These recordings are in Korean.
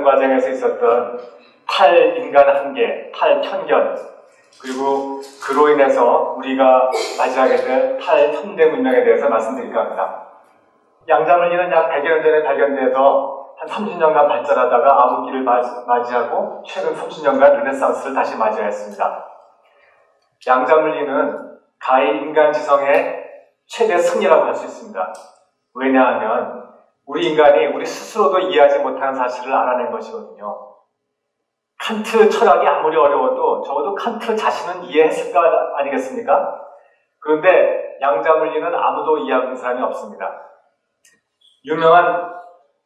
발전 과정에서 있었던 탈인간 한계, 탈편견, 그리고 그로 인해서 우리가 맞이하게 될 탈현대 문명에 대해서 말씀드릴까 합니다. 양자물리는 약 100여 년 전에 발견돼서 한 30년간 발전하다가 암흑기를 맞이하고 최근 30년간 르네상스를 다시 맞이하였습니다. 양자물리는 가히 인간 지성의 최대 승리라고 할 수 있습니다. 왜냐하면 우리 인간이 우리 스스로도 이해하지 못하는 사실을 알아낸 것이거든요. 칸트 철학이 아무리 어려워도 적어도 칸트 자신은 이해했을까 아니겠습니까? 그런데 양자물리는 아무도 이해하는 사람이 없습니다. 유명한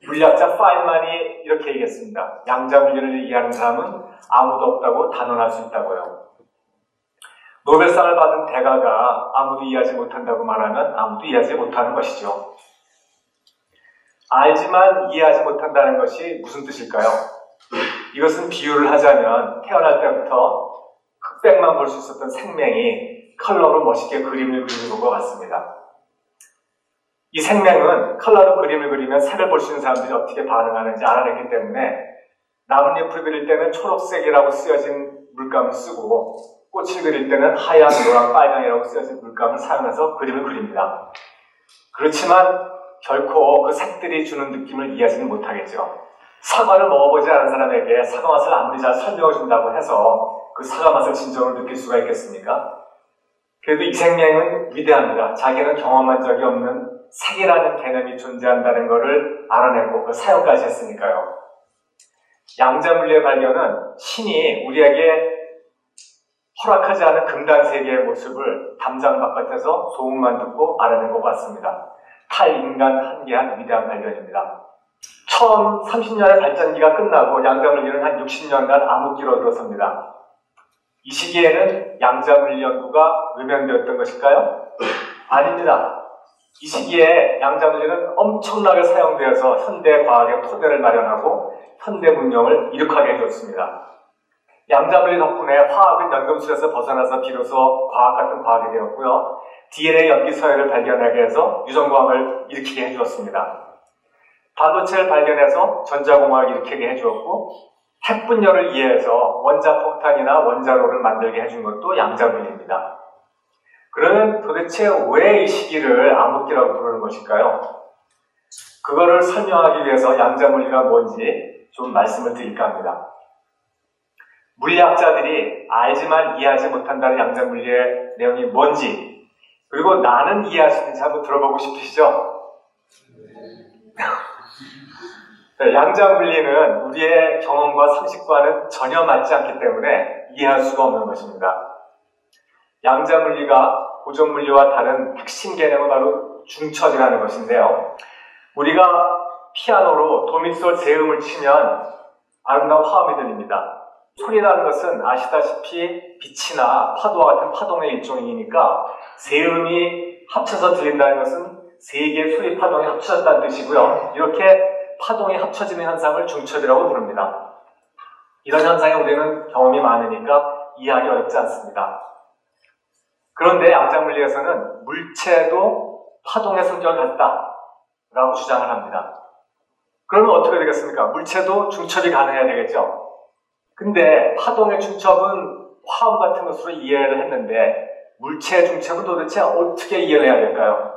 물리학자 파인만이 이렇게 얘기했습니다. 양자물리를 이해하는 사람은 아무도 없다고 단언할 수 있다고요. 노벨상을 받은 대가가 아무도 이해하지 못한다고 말하면 아무도 이해하지 못하는 것이죠. 알지만 이해하지 못한다는 것이 무슨 뜻일까요? 이것은 비유를 하자면 태어날 때부터 흑백만 볼 수 있었던 생명이 컬러로 멋있게 그림을 그리는 것 같습니다. 이 생명은 컬러로 그림을 그리면 색을 볼 수 있는 사람들이 어떻게 반응하는지 알아냈기 때문에 나뭇잎을 그릴 때는 초록색이라고 쓰여진 물감을 쓰고 꽃을 그릴 때는 하얀, 노랑, 빨강이라고 쓰여진 물감을 사용해서 그림을 그립니다. 그렇지만 결코 그 색들이 주는 느낌을 이해하지는 못하겠죠. 사과를 먹어보지 않은 사람에게 사과 맛을 아무리 잘 설명해 준다고 해서 그 사과 맛을 진정으로 느낄 수가 있겠습니까? 그래도 이 생명은 위대합니다. 자기는 경험한 적이 없는 색이라는 개념이 존재한다는 것을 알아내고 그 사용까지 했으니까요. 양자물리의 발견은 신이 우리에게 허락하지 않은 금단 세계의 모습을 담장 바깥에서 소음만 듣고 알아낸 것 같습니다. 탈인간 한계한 위대한 발견입니다. 처음 30년의 발전기가 끝나고 양자물리는 한 60년간 암흑기로 들어섭니다. 이 시기에는 양자물리 연구가 외면되었던 것일까요? 아닙니다. 이 시기에 양자물리는 엄청나게 사용되어서 현대 과학의 토대를 마련하고 현대 문명을 이룩하게 해줬습니다. 양자물리 덕분에 화학은 연금술에서 벗어나서 비로소 과학 같은 과학이 되었고요. DNA 연기 서열을 발견하게 해서 유전과학을 일으키게 해주었습니다. 반도체를 발견해서 전자공학을 일으키게 해주었고 핵분열을 이해해서 원자폭탄이나 원자로를 만들게 해준 것도 양자물리입니다. 그러면 도대체 왜 이 시기를 암흑기라고 부르는 것일까요? 그거를 설명하기 위해서 양자물리가 뭔지 좀 말씀을 드릴까 합니다. 물리학자들이 알지만 이해하지 못한다는 양자물리의 내용이 뭔지 그리고 나는 이해할 수 있는지 한번 들어보고 싶으시죠? 네, 양자 물리는 우리의 경험과 상식과는 전혀 맞지 않기 때문에 이해할 수가 없는 것입니다. 양자 물리가 고정물리와 다른 핵심 개념은 바로 중첩이라는 것인데요. 우리가 피아노로 도미솔 제음을 치면 아름다운 화음이 들립니다. 소리라는 것은 아시다시피 빛이나 파도와 같은 파동의 일종이니까 세음이 합쳐서 들린다는 것은 세 개의 소리 파동이 합쳐졌다는 뜻이고요. 이렇게 파동이 합쳐지는 현상을 중첩이라고 부릅니다. 이런 현상에 우리는 경험이 많으니까 이해하기 어렵지 않습니다. 그런데 양자 물리에서는 물체도 파동의 성격을 갖다라고 주장을 합니다. 그러면 어떻게 되겠습니까? 물체도 중첩이 가능해야 되겠죠? 근데 파동의 중첩은 화음 같은 것으로 이해를 했는데 물체의 중첩은 도대체 어떻게 이해를 해야 될까요?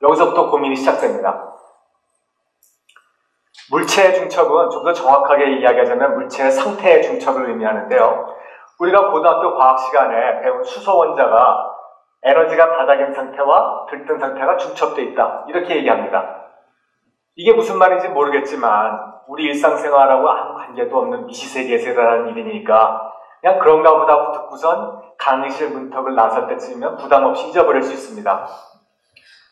여기서부터 고민이 시작됩니다. 물체의 중첩은 좀 더 정확하게 이야기하자면 물체의 상태의 중첩을 의미하는데요. 우리가 고등학교 과학 시간에 배운 수소 원자가 에너지가 바닥인 상태와 들뜬 상태가 중첩되어 있다. 이렇게 얘기합니다. 이게 무슨 말인지 모르겠지만 우리 일상생활하고 아무 관계도 없는 미시세계에서 일어나는 일이니까 그냥 그런가 보다 고 듣고선 강의실 문턱을 나설 때쯤이면 부담 없이 잊어버릴 수 있습니다.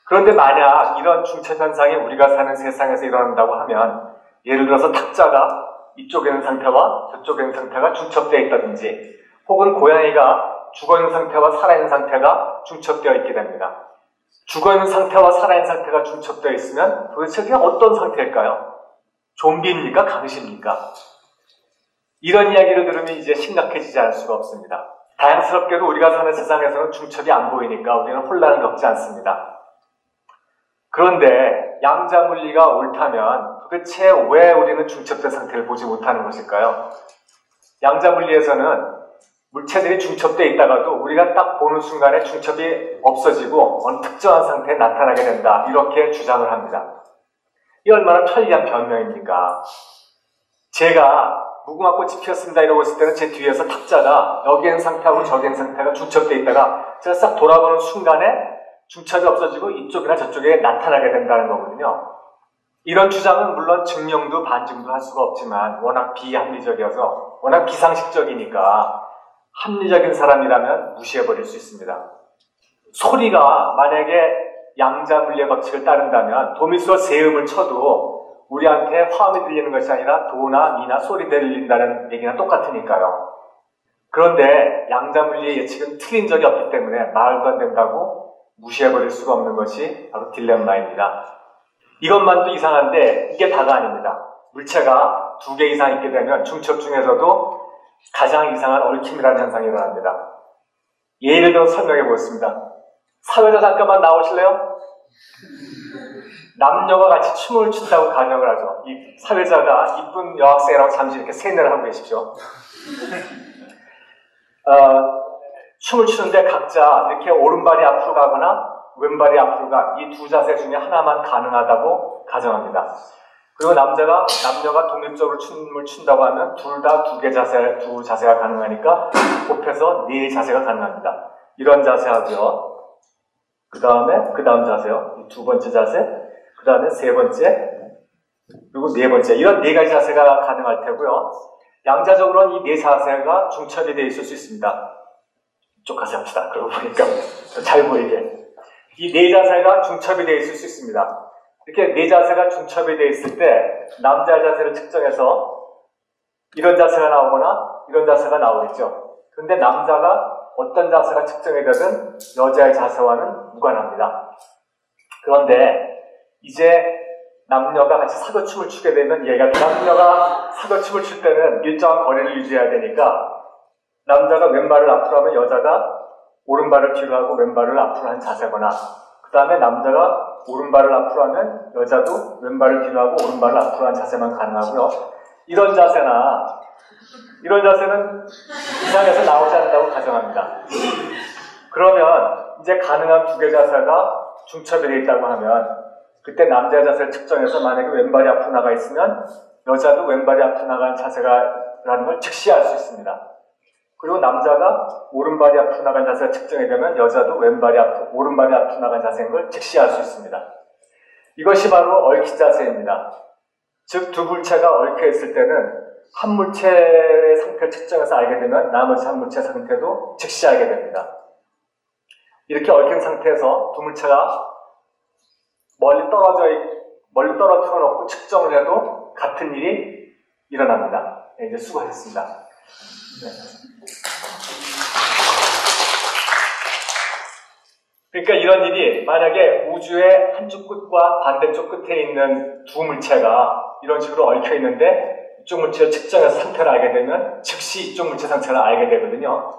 그런데 만약 이런 중첩 현상이 우리가 사는 세상에서 일어난다고 하면 예를 들어서 탁자가 이쪽에 있는 상태와 저쪽에 있는 상태가 중첩되어 있다든지 혹은 고양이가 죽어있는 상태와 살아있는 상태가 중첩되어 있게 됩니다. 죽어있는 상태와 살아있는 상태가 중첩되어 있으면 도대체 그게 어떤 상태일까요? 좀비입니까? 강시입니까? 이런 이야기를 들으면 이제 심각해지지 않을 수가 없습니다. 다양스럽게도 우리가 사는 세상에서는 중첩이 안 보이니까 우리는 혼란을 겪지 않습니다. 그런데 양자 물리가 옳다면 도대체 왜 우리는 중첩된 상태를 보지 못하는 것일까요? 양자 물리에서는 물체들이 중첩되어 있다가도 우리가 딱 보는 순간에 중첩이 없어지고 어느 특정한 상태에 나타나게 된다. 이렇게 주장을 합니다. 이 얼마나 편리한 변명입니까? 제가 무궁화 꽃이 피었습니다 이러고 있을 때는 제 뒤에서 탁자가 여기엔 상태하고 저기엔 상태가 중첩되어 있다가 제가 싹 돌아보는 순간에 중첩이 없어지고 이쪽이나 저쪽에 나타나게 된다는 거거든요. 이런 주장은 물론 증명도 반증도 할 수가 없지만 워낙 비합리적이어서 워낙 비상식적이니까 합리적인 사람이라면 무시해버릴 수 있습니다. 소리가 만약에 양자 물리의 법칙을 따른다면 도미수와 세음을 쳐도 우리한테 화음이 들리는 것이 아니라 도나 미나 소리 들린다는 얘기나 똑같으니까요. 그런데 양자 물리의 예측은 틀린 적이 없기 때문에 말도 안 된다고 무시해버릴 수가 없는 것이 바로 딜레마입니다. 이것만도 이상한데 이게 다가 아닙니다. 물체가 두 개 이상 있게 되면 중첩 중에서도 가장 이상한 얽힘이라는 현상이 일어납니다. 예를 들어 설명해 보겠습니다. 사회자 잠깐만 나오실래요? 남녀가 같이 춤을 춘다고 가정을 하죠. 이 사회자가 이쁜 여학생이라고 잠시 이렇게 세뇌를 하고 계십시오. 어, 춤을 추는데 각자 이렇게 오른발이 앞으로 가거나 왼발이 앞으로 가 이 두 자세 중에 하나만 가능하다고 가정합니다. 그리고 남자가 남녀가 독립적으로 춤을 춘다고 하면 둘 다 두 개 자세 두 자세가 가능하니까 곱해서 네 자세가 가능합니다. 이런 자세 하고요. 그 다음에 그 다음 자세요. 두 번째 자세, 그 다음에 세 번째, 그리고 네 번째 이런 네 가지 자세가 가능할 테고요. 양자적으로는 이 네 자세가 중첩이 되어 있을 수 있습니다. 이쪽 가서 합시다. 그러고 보니까 잘 보이게 이 네 자세가 중첩이 되어 있을 수 있습니다. 이렇게 네 자세가 중첩이 되어 있을 때 남자 자세를 측정해서 이런 자세가 나오거나 이런 자세가 나오겠죠. 그런데 남자가 어떤 자세가 측정이 되든 여자의 자세와는 무관합니다. 그런데 이제 남녀가 같이 사교춤을 추게 되면 얘가 남녀가 사교춤을 출 때는 일정한 거리를 유지해야 되니까 남자가 왼발을 앞으로 하면 여자가 오른발을 뒤로 하고 왼발을 앞으로 한 자세거나 그 다음에 남자가 오른발을 앞으로 하면 여자도 왼발을 뒤로 하고 오른발을 앞으로 한 자세만 가능하고요. 이런 자세나 이런 자세는 이상해서 나오지 않는다고 가정합니다. 그러면 이제 가능한 두 개 자세가 중첩이 되어 있다고 하면 그때 남자의 자세를 측정해서 만약에 왼발이 앞으로 나가 있으면 여자도 왼발이 앞으로 나가는 자세가라는 걸 즉시할 수 있습니다. 그리고 남자가 오른발이 앞으로 나간 자세가 측정이 되면 여자도 왼발이 앞으로, 오른발이 앞으로 나간 자세인 걸 즉시할 수 있습니다. 이것이 바로 얽힌 자세입니다. 즉, 두 물체가 얽혀 있을 때는 한 물체의 상태를 측정해서 알게 되면 나머지 한 물체 상태도 즉시 알게 됩니다. 이렇게 얽힌 상태에서 두 물체가 멀리 떨어져 멀리 떨어뜨려 놓고 측정을 해도 같은 일이 일어납니다. 네, 이제 수고하셨습니다. 네. 그러니까 이런 일이 만약에 우주의 한쪽 끝과 반대쪽 끝에 있는 두 물체가 이런 식으로 얽혀 있는데 이쪽 물체를 측정해서 상태를 알게 되면 즉시 이쪽 물체 상태를 알게 되거든요.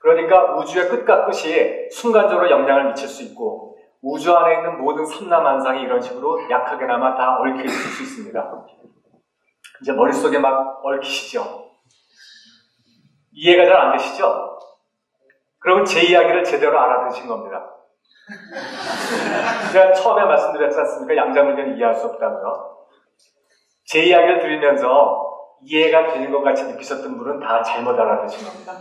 그러니까 우주의 끝과 끝이 순간적으로 영향을 미칠 수 있고 우주 안에 있는 모든 삼라만상이 이런 식으로 약하게나마 다 얽혀 있을 수 있습니다. 이제 머릿속에 막 얽히시죠? 이해가 잘 안 되시죠? 그러면 제 이야기를 제대로 알아듣으신 겁니다. 제가 처음에 말씀드렸지 않습니까? 양자물리는 이해할 수 없다고요. 제 이야기를 들으면서 이해가 되는 것 같이 느끼셨던 분은 다 잘못 알아듣으신 겁니다.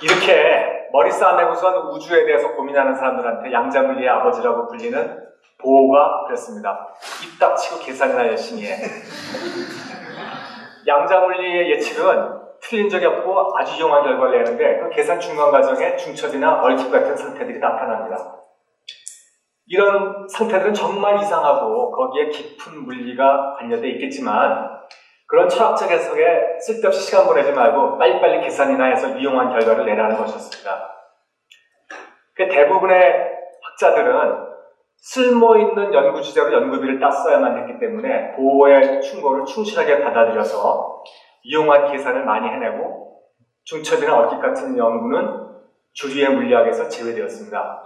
이렇게 머리 싸매고선 우주에 대해서 고민하는 사람들한테 양자물리의 아버지라고 불리는 보호가 그랬습니다. 입 닥치고 계산이나 열심히 해. 양자물리의 예측은 틀린 적이 없고 아주 유용한 결과를 내는데 그 계산 중간 과정에 중첩이나 얽힘 같은 상태들이 나타납니다. 이런 상태들은 정말 이상하고 거기에 깊은 물리가 관여되어 있겠지만 그런 철학적 해석에 쓸데없이 시간 보내지 말고 빨리빨리 계산이나 해서 유용한 결과를 내라는 것이었습니다. 그 대부분의 학자들은 쓸모 있는 연구 주제로 연구비를 땄어야만 했기 때문에 보호의 충고를 충실하게 받아들여서 유용한 계산을 많이 해내고 중첩이나 얼깃 같은 연구는 주류의 물리학에서 제외되었습니다.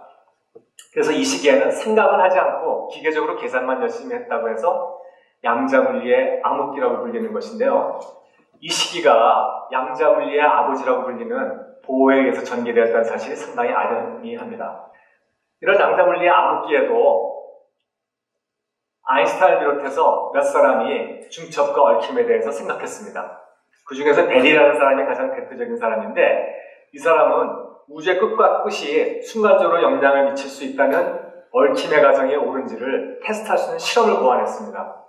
그래서 이 시기에는 생각을 하지 않고 기계적으로 계산만 열심히 했다고 해서 양자물리의 암흑기라고 불리는 것인데요. 이 시기가 양자물리의 아버지라고 불리는 보호에 의해서 전개되었다는 사실이 상당히 아련미합니다. 이런 양자물리의 암흑기에도 아인슈타인 비롯해서 몇 사람이 중첩과 얽힘에 대해서 생각했습니다. 그 중에서 벨이라는 사람이 가장 대표적인 사람인데 이 사람은 우주의 끝과 끝이 순간적으로 영향을 미칠 수 있다는 얽힘의 가정이 옳은지를 테스트할 수 있는 실험을 고안했습니다.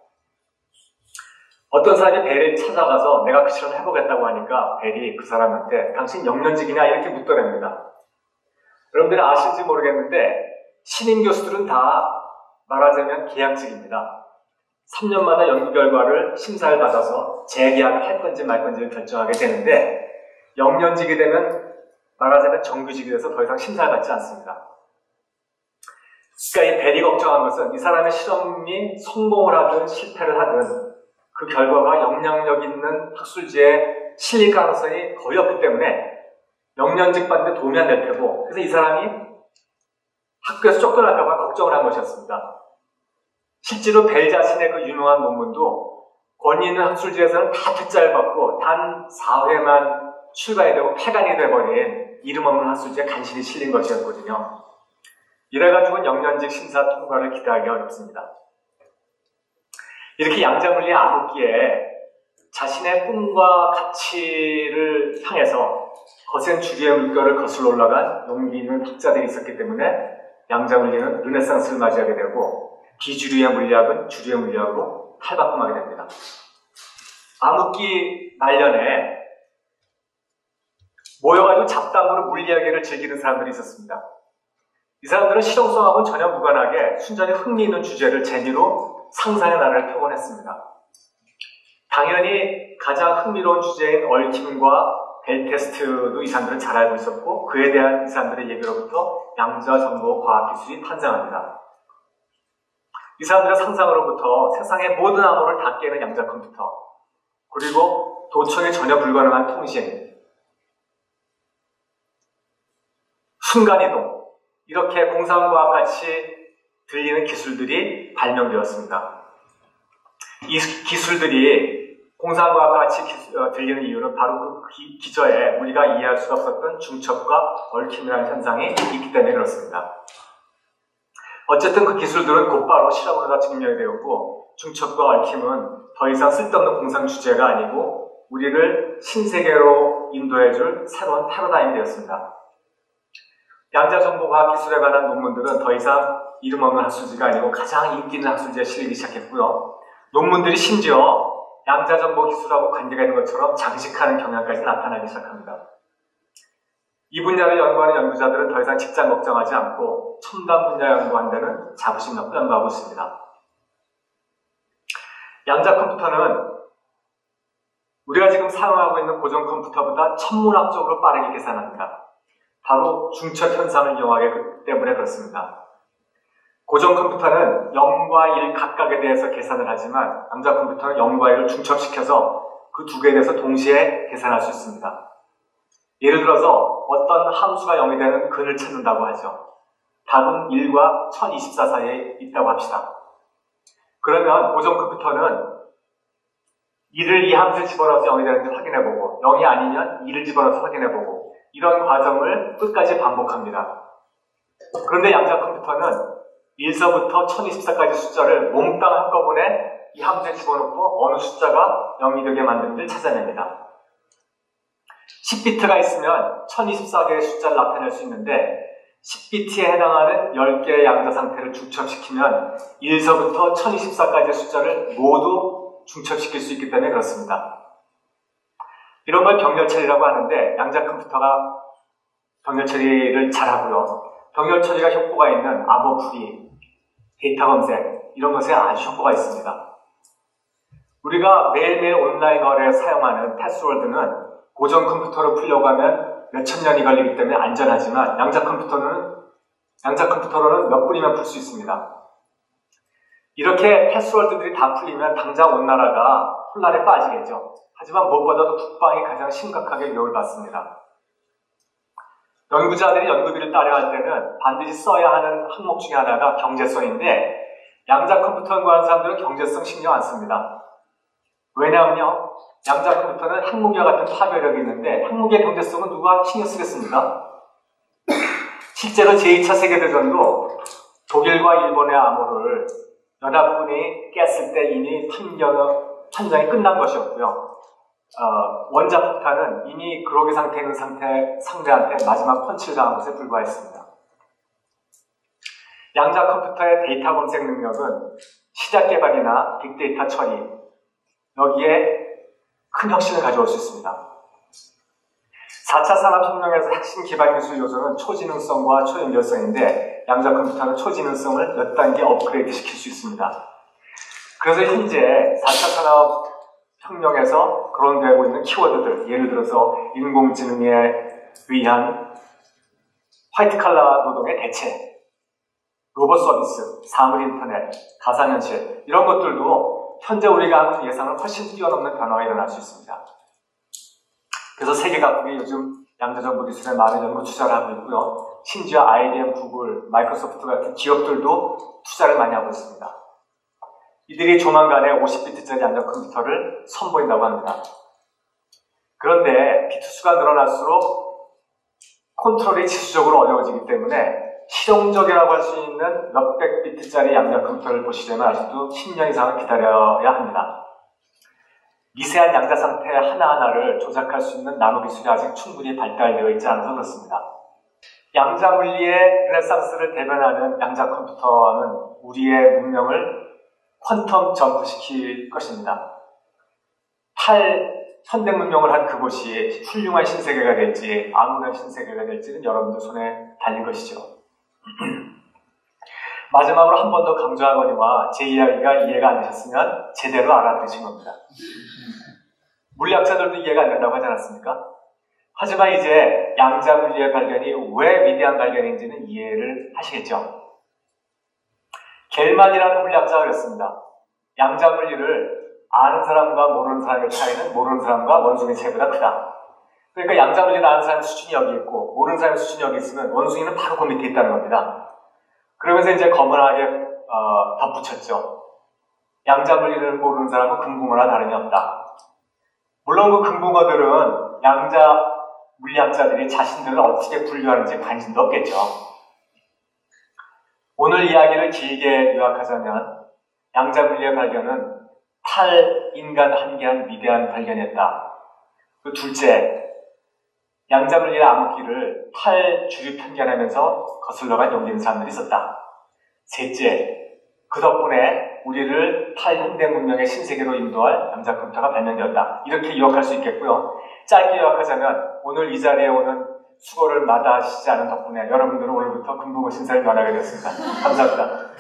어떤 사람이 벨을 찾아가서 내가 그 실험을 해보겠다고 하니까 벨이 그 사람한테 당신 영년직이냐 이렇게 묻더랍니다. 여러분들이 아실지 모르겠는데 신임 교수들은 다 말하자면 계약직입니다. 3년마다 연구 결과를 심사를 받아서 재계약을 할 건지 말 건지를 결정하게 되는데 영년직이 되면 말하자면 정규직이 돼서 더 이상 심사를 받지 않습니다. 그러니까 이 벨이 걱정한 것은 이 사람의 실험이 성공을 하든 실패를 하든 그 결과가 영향력 있는 학술지에 실릴 가능성이 거의 없기 때문에 영년직 받는데 도움이 안 될 테고 그래서 이 사람이 학교에서 쫓겨날까봐 걱정을 한 것이었습니다. 실제로 벨 자신의 그 유명한 논문도 권위 있는 학술지에서는 다 퇴짜를 받고 단 4회만 출간이 되고 폐간이 돼버린 이름 없는 학술지에 간신히 실린 것이었거든요. 이래가지고는 영년직 심사 통과를 기대하기 어렵습니다. 이렇게 양자물리의 암흑기에 자신의 꿈과 가치를 향해서 거센 주류의 물결을 거슬러 올라간 용기 있는 학자들이 있었기 때문에 양자물리는 르네상스를 맞이하게 되고 비주류의 물리학은 주류의 물리학으로 탈바꿈하게 됩니다. 암흑기 말년에 모여가지고 잡담으로 물리학을 즐기는 사람들이 있었습니다. 이 사람들은 실용성하고는 전혀 무관하게 순전히 흥미 있는 주제를 재미로 상상의 나라를 표현했습니다. 당연히 가장 흥미로운 주제인 얽힘과 벨 테스트도 이 사람들은 잘 알고 있었고 그에 대한 이 사람들의 얘기로부터 양자 정보 과학 기술이 탄생합니다. 이 사람들의 상상으로부터 세상의 모든 암호를 다 깨는 양자 컴퓨터 그리고 도청에 전혀 불가능한 통신 순간이동 이렇게 공상과학 같이 들리는 기술들이 발명되었습니다. 이 기술들이 공상과학 같이 기, 어, 들리는 이유는 바로 그 기, 기저에 우리가 이해할 수 없었던 중첩과 얽힘이라는 현상이 있기 때문에 그렇습니다. 어쨌든 그 기술들은 곧바로 실험으로 다 증명이 되었고 중첩과 얽힘은 더 이상 쓸데없는 공상 주제가 아니고 우리를 신세계로 인도해줄 새로운 패러다임이 되었습니다. 양자정보과학 기술에 관한 논문들은 더 이상 이름 없는 학술지가 아니고 가장 인기 있는 학술지에 실리기 시작했고요. 논문들이 심지어 양자 정보 기술하고 관계가 있는 것처럼 장식하는 경향까지 나타나기 시작합니다. 이 분야를 연구하는 연구자들은 더 이상 직장 걱정하지 않고 첨단 분야 연구한다는 자부심 갖고 연구하고 있습니다. 양자 컴퓨터는 우리가 지금 사용하고 있는 고전 컴퓨터보다 천문학적으로 빠르게 계산합니다. 바로 중첩 현상을 이용하기 때문에 그렇습니다. 고전 컴퓨터는 0과 1 각각에 대해서 계산을 하지만 남자 컴퓨터는 0과 1을 중첩시켜서 그 두 개에 대해서 동시에 계산할 수 있습니다. 예를 들어서 어떤 함수가 0이 되는 근을 찾는다고 하죠. 답은 1과 1024 사이에 있다고 합시다. 그러면 고전 컴퓨터는 1을 이 함수에 집어넣어서 0이 되는지 확인해보고 0이 아니면 2를 집어넣어서 확인해보고 이런 과정을 끝까지 반복합니다. 그런데 양자 컴퓨터는 1서부터 1024까지 숫자를 몽땅 한꺼번에 이 함수에 집어넣고 어느 숫자가 0이 되게 만드는지를 찾아냅니다. 10비트가 있으면 1024개의 숫자를 나타낼 수 있는데 10비트에 해당하는 10개의 양자 상태를 중첩시키면 1서부터 1024까지의 숫자를 모두 중첩시킬 수 있기 때문에 그렇습니다. 이런 걸 병렬 처리라고 하는데 양자 컴퓨터가 병렬 처리를 잘하고요. 병렬 처리가 효과가 있는 암호풀이, 데이터 검색 이런 것에 아주 효과가 있습니다. 우리가 매일매일 온라인 거래에 사용하는 패스워드는 고전 컴퓨터로 풀려고 하면 몇천 년이 걸리기 때문에 안전하지만 양자 컴퓨터는 양자 컴퓨터로는 몇 분이면 풀 수 있습니다. 이렇게 패스워드들이 다 풀리면 당장 온 나라가 혼란에 빠지겠죠. 하지만 무엇보다도 국방이 가장 심각하게 위협을 받습니다. 연구자들이 연구비를 따려 할 때는 반드시 써야 하는 항목 중에 하나가 경제성인데 양자 컴퓨터 연구하는 사람들은 경제성 신경 안 씁니다. 왜냐하면요. 양자 컴퓨터는 항목이와 같은 파괴력이 있는데 항목의 경제성은 누가 신경 쓰겠습니까? 실제로 제2차 세계대전도 독일과 일본의 암호를 연합군이 깼을 때 이미 판정, 판정이 끝난 것이었고요. 어, 원자 폭탄은 이미 그로기 상태에 있는 상태, 상대한테 마지막 펀치를 당한 것에 불과했습니다. 양자 컴퓨터의 데이터 검색 능력은 시작 개발이나 빅데이터 처리, 여기에 큰 혁신을 가져올 수 있습니다. 4차 산업혁명에서 핵심 기반 기술 요소는 초지능성과 초연결성인데 양자 컴퓨터는 초지능성을 몇 단계 업그레이드 시킬 수 있습니다. 그래서 현재 4차 산업 혁명에서 거론되고 있는 키워드들, 예를 들어서 인공지능에 위한 화이트 칼라 노동의 대체, 로봇 서비스, 사물 인터넷, 가상현실 이런 것들도 현재 우리가 하는 예상을 훨씬 뛰어넘는 변화가 일어날 수 있습니다. 그래서 세계 각국이 요즘 양자정보 기술에 많은 연구 투자를 하고 있고요. 심지어 IBM, 구글, 마이크로소프트 같은 기업들도 투자를 많이 하고 있습니다. 이들이 조만간에 50비트짜리 양자 컴퓨터를 선보인다고 합니다. 그런데 비트 수가 늘어날수록 컨트롤이 지수적으로 어려워지기 때문에 실용적이라고 할 수 있는 몇백 비트짜리 양자 컴퓨터를 보시려면 아직도 10년 이상을 기다려야 합니다. 미세한 양자 상태 하나하나를 조작할 수 있는 나노 기술이 아직 충분히 발달되어 있지 않아서 그렇습니다. 양자 물리의 르네상스를 대변하는 양자 컴퓨터는 우리의 문명을 퀀텀 점프시킬 것입니다. 탈 현대 문명을 한 그곳이 훌륭한 신세계가 될지 아무런 신세계가 될지는 여러분들 손에 달린 것이죠. 마지막으로 한 번 더 강조하거니와 제 이야기가 이해가 안 되셨으면 제대로 알아들으신 겁니다. 물리학자들도 이해가 안 된다고 하지 않았습니까? 하지만 이제 양자 물리의 발견이 왜 위대한 발견인지는 이해를 하시겠죠. 겔만이라는 물리학자가 그랬습니다. 양자 물리를 아는 사람과 모르는 사람의 차이는 모르는 사람과 원숭이 차이보다 크다. 그러니까 양자 물리를 아는 사람의 수준이 여기 있고 모르는 사람의 수준이 여기 있으면 원숭이는 바로 그 밑에 있다는 겁니다. 그러면서 이제 검은하게 어, 덧붙였죠. 양자 물리를 모르는 사람은 금붕어나 다름이 없다. 물론 그 금붕어들은 양자 물리학자들이 자신들을 어떻게 분류하는지 관심도 없겠죠. 오늘 이야기를 길게 요약하자면 양자 물리의 발견은 탈인간 한계한 위대한 발견이었다. 그 둘째, 양자 물리의 암흑기를 탈주류 편견하면서 거슬러간 용기 있는 사람들이 있었다. 셋째, 그 덕분에 우리를 탈현대 문명의 신세계로 인도할 양자 컴퓨터가 발명되었다. 이렇게 요약할 수 있겠고요. 짧게 요약하자면 오늘 이 자리에 오는 수고를 마다하시지 않은 덕분에 여러분들은 오늘부터 금붕어 신사를 면하게 되었습니다. 감사합니다.